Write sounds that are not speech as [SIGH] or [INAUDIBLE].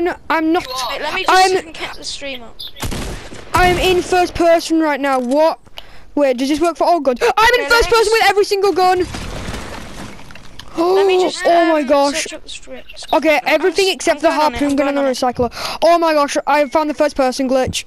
no, I'm not. Wait, let me I'm- the stream up. I'm in first person right now. What? Wait, does this work for all guns? I'm in Okay, first person just- with every single gun. Let just. [GASPS] oh um, my gosh. Okay, everything. Okay, I'm everything except I'm the harpoon gun and the recycler. Oh my gosh, I found the first person glitch.